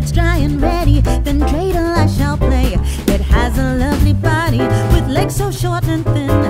it's dry and ready, then cradle I shall play. It has a lovely body with legs so short and thin.